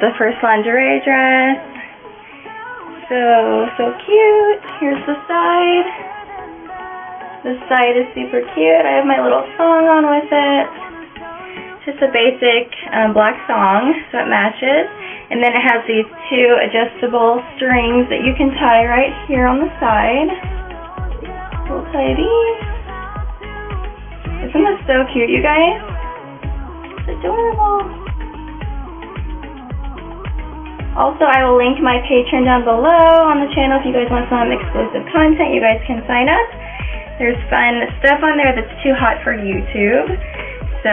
the first lingerie dress. So, so cute. Here's the side. The side is super cute. I have my little song on with it. Just a basic um, black song, so it matches. And then it has these two adjustable strings that you can tie right here on the side. We'll tie these. Isn't this so cute, you guys? It's adorable. Also, I will link my Patreon down below on the channel if you guys want some exclusive content. You guys can sign up. There's fun stuff on there that's too hot for YouTube. So